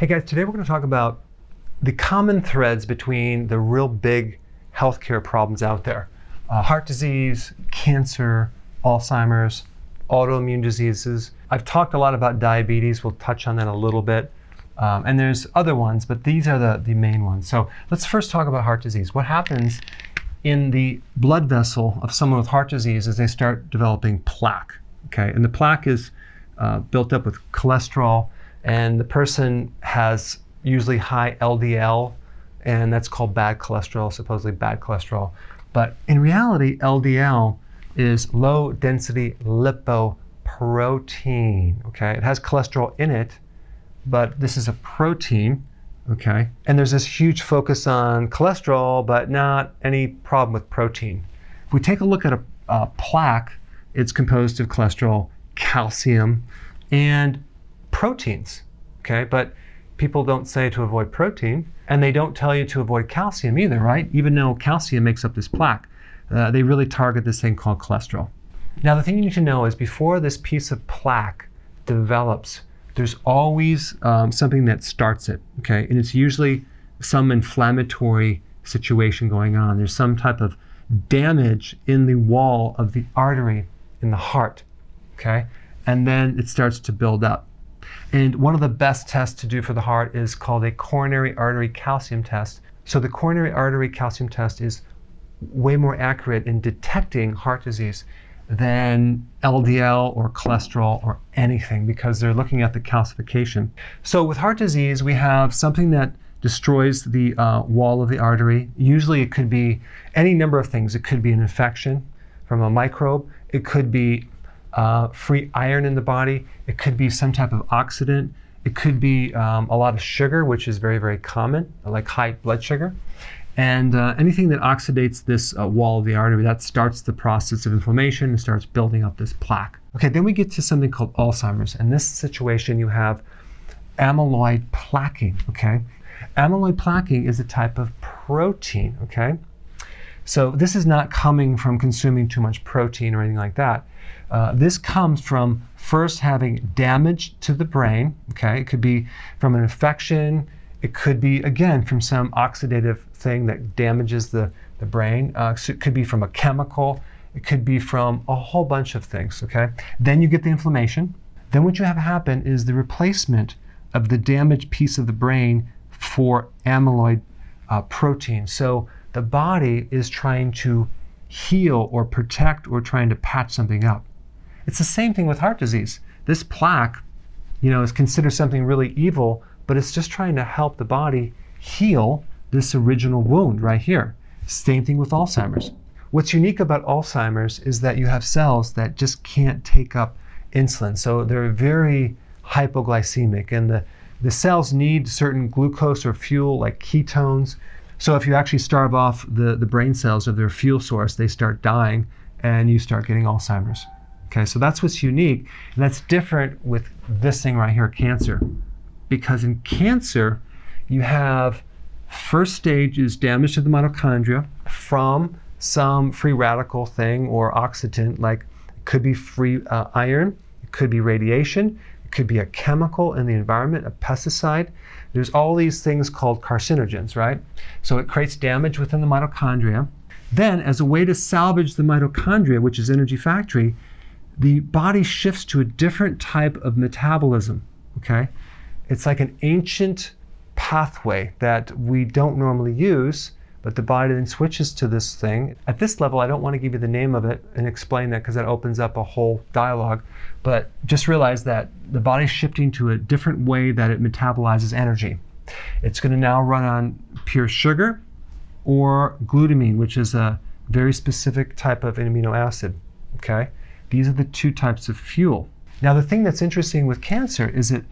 Hey guys, today we're going to talk about the common threads between the real big healthcare problems out there uh, heart disease, cancer, Alzheimer's, autoimmune diseases. I've talked a lot about diabetes, we'll touch on that a little bit. Um, and there's other ones, but these are the, the main ones. So let's first talk about heart disease. What happens in the blood vessel of someone with heart disease is they start developing plaque. Okay, and the plaque is uh, built up with cholesterol, and the person has usually high LDL, and that's called bad cholesterol, supposedly bad cholesterol. But in reality, LDL is low density lipoprotein. Okay, it has cholesterol in it, but this is a protein. Okay, and there's this huge focus on cholesterol, but not any problem with protein. If we take a look at a, a plaque, it's composed of cholesterol, calcium, and proteins. Okay, but people don't say to avoid protein, and they don't tell you to avoid calcium either, right? Even though calcium makes up this plaque, uh, they really target this thing called cholesterol. Now, the thing you need to know is before this piece of plaque develops, there's always um, something that starts it, okay? And it's usually some inflammatory situation going on. There's some type of damage in the wall of the artery in the heart, okay? And then it starts to build up. And one of the best tests to do for the heart is called a coronary artery calcium test. So the coronary artery calcium test is way more accurate in detecting heart disease than LDL or cholesterol or anything because they're looking at the calcification. So with heart disease, we have something that destroys the uh, wall of the artery. Usually it could be any number of things. It could be an infection from a microbe. It could be uh, free iron in the body. It could be some type of oxidant. It could be um, a lot of sugar, which is very, very common, like high blood sugar. And uh, anything that oxidates this uh, wall of the artery, that starts the process of inflammation and starts building up this plaque. Okay, then we get to something called Alzheimer's. In this situation, you have amyloid plaquing, okay? Amyloid plaquing is a type of protein, okay? So this is not coming from consuming too much protein or anything like that. Uh, this comes from first having damage to the brain. Okay, it could be from an infection. It could be again from some oxidative thing that damages the the brain. Uh, so it could be from a chemical. It could be from a whole bunch of things. Okay, then you get the inflammation. Then what you have happen is the replacement of the damaged piece of the brain for amyloid uh, protein. So the body is trying to heal or protect or trying to patch something up. It's the same thing with heart disease. This plaque, you know, is considered something really evil, but it's just trying to help the body heal this original wound right here. Same thing with Alzheimer's. What's unique about Alzheimer's is that you have cells that just can't take up insulin. So they're very hypoglycemic and the, the cells need certain glucose or fuel like ketones. So if you actually starve off the, the brain cells of their fuel source, they start dying and you start getting Alzheimer's. Okay, so that's what's unique. And that's different with this thing right here, cancer. Because in cancer, you have first stage is damage to the mitochondria from some free radical thing or oxidant, like it could be free uh, iron, it could be radiation, it could be a chemical in the environment, a pesticide. There's all these things called carcinogens, right? So it creates damage within the mitochondria. Then, as a way to salvage the mitochondria, which is energy factory, the body shifts to a different type of metabolism. Okay? It's like an ancient pathway that we don't normally use, but the body then switches to this thing. At this level, I don't want to give you the name of it and explain that because that opens up a whole dialogue. But just realize that the body's shifting to a different way that it metabolizes energy. It's going to now run on pure sugar or glutamine, which is a very specific type of amino acid. Okay? These are the two types of fuel. Now, the thing that's interesting with cancer is it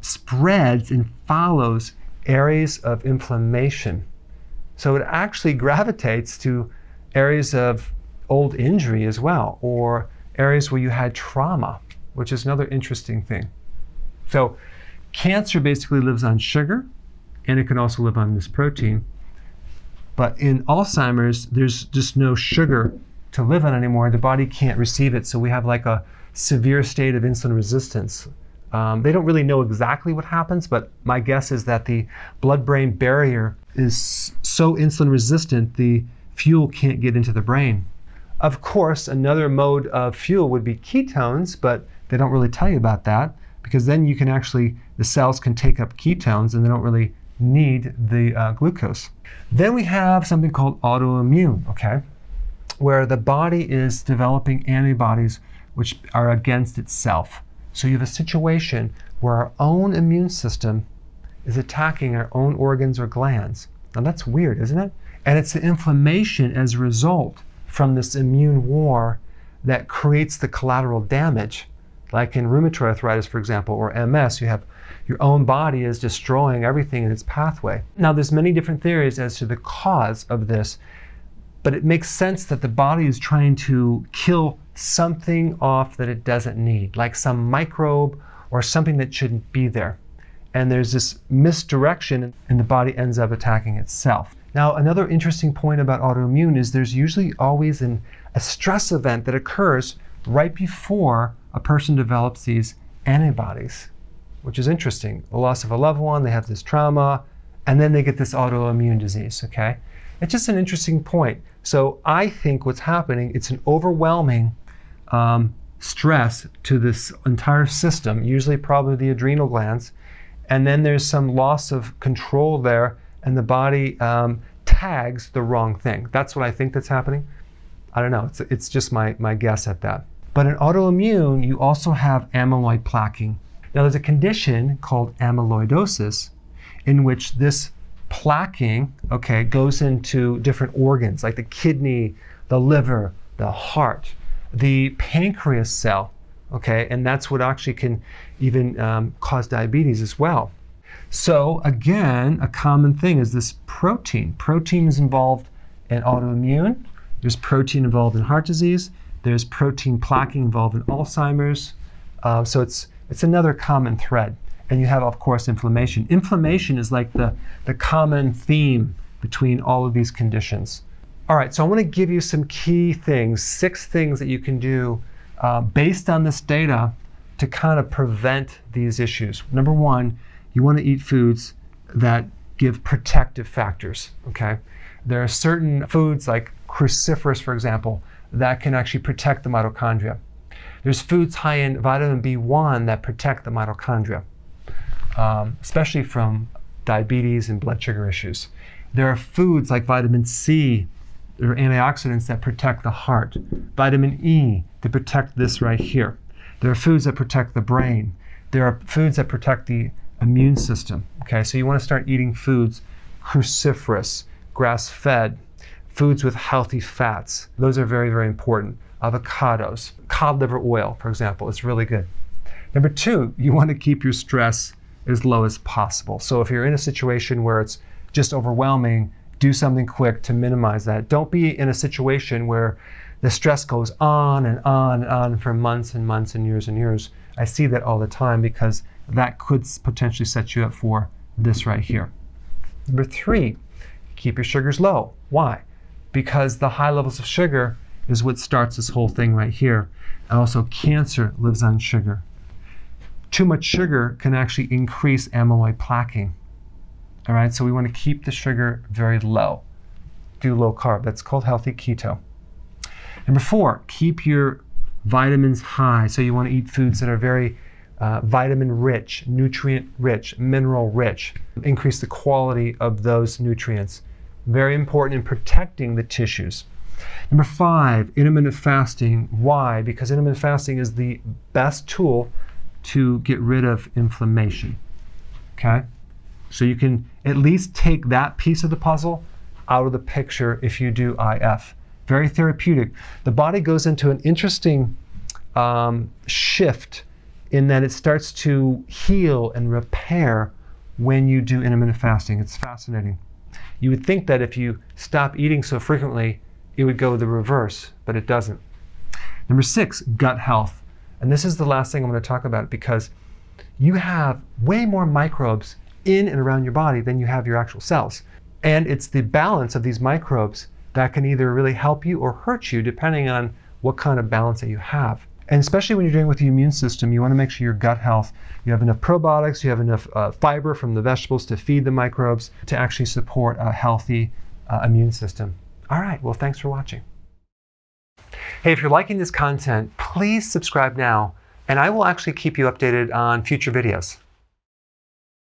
spreads and follows areas of inflammation. So it actually gravitates to areas of old injury as well, or areas where you had trauma, which is another interesting thing. So cancer basically lives on sugar, and it can also live on this protein. But in Alzheimer's, there's just no sugar to live on anymore. The body can't receive it. So we have like a severe state of insulin resistance Um, they don't really know exactly what happens, but my guess is that the blood brain barrier is so insulin resistant, the fuel can't get into the brain. Of course, another mode of fuel would be ketones, but they don't really tell you about that because then you can actually, the cells can take up ketones and they don't really need the uh, glucose. Then we have something called autoimmune, okay, where the body is developing antibodies which are against itself. So you have a situation where our own immune system is attacking our own organs or glands. Now that's weird, isn't it? And it's the inflammation as a result from this immune war that creates the collateral damage. Like in rheumatoid arthritis, for example, or MS, you have your own body is destroying everything in its pathway. Now, there's many different theories as to the cause of this, but it makes sense that the body is trying to kill something off that it doesn't need, like some microbe or something that shouldn't be there. And there's this misdirection, and the body ends up attacking itself. Now, another interesting point about autoimmune is there's usually always an, a stress event that occurs right before a person develops these antibodies, which is interesting. The loss of a loved one, they have this trauma, and then they get this autoimmune disease, okay? It's just an interesting point. So I think what's happening, it's an overwhelming um, stress to this entire system, usually probably the adrenal glands, and then there's some loss of control there, and the body um, tags the wrong thing. That's what I think that's happening. I don't know. It's, it's just my, my guess at that. But in autoimmune, you also have amyloid plaquing. Now, there's a condition called amyloidosis in which this plaquing, okay, goes into different organs like the kidney, the liver, the heart the pancreas cell, okay, and that's what actually can even um, cause diabetes as well. So again, a common thing is this protein. Protein is involved in autoimmune. There's protein involved in heart disease. There's protein plaquing involved in Alzheimer's. Uh, so it's it's another common thread. And you have, of course, inflammation. Inflammation is like the, the common theme between all of these conditions. All right, so I want to give you some key things, six things that you can do uh, based on this data to kind of prevent these issues. Number one, you want to eat foods that give protective factors, okay? There are certain foods like cruciferous, for example, that can actually protect the mitochondria. There's foods high in vitamin B1 that protect the mitochondria, um, especially from diabetes and blood sugar issues. There are foods like vitamin C are antioxidants that protect the heart, vitamin E to protect this right here. There are foods that protect the brain. There are foods that protect the immune system. Okay, so you want to start eating foods cruciferous, grass fed, foods with healthy fats. Those are very, very important. Avocados, cod liver oil, for example, is really good. Number two, you want to keep your stress as low as possible. So if you're in a situation where it's just overwhelming, do something quick to minimize that. Don't be in a situation where the stress goes on and on and on for months and months and years and years. I see that all the time because that could potentially set you up for this right here. Number three, keep your sugars low. Why? Because the high levels of sugar is what starts this whole thing right here. And also, cancer lives on sugar. Too much sugar can actually increase amyloid plaquing. All right, so we want to keep the sugar very low. Do low carb. That's called healthy keto. Number four, keep your vitamins high. So you want to eat foods that are very uh, vitamin rich, nutrient rich, mineral rich. Increase the quality of those nutrients. Very important in protecting the tissues. Number five, intermittent fasting. Why? Because intermittent fasting is the best tool to get rid of inflammation. Okay? So you can at least take that piece of the puzzle out of the picture if you do IF. Very therapeutic. The body goes into an interesting um, shift in that it starts to heal and repair when you do intermittent fasting. It's fascinating. You would think that if you stop eating so frequently, it would go the reverse, but it doesn't. Number six, gut health. And this is the last thing I'm going to talk about because you have way more microbes in and around your body than you have your actual cells. And it's the balance of these microbes that can either really help you or hurt you depending on what kind of balance that you have. And especially when you're dealing with the immune system, you want to make sure your gut health, you have enough probiotics, you have enough uh, fiber from the vegetables to feed the microbes to actually support a healthy uh, immune system. All right, well, thanks for watching. Hey, if you're liking this content, please subscribe now, and I will actually keep you updated on future videos.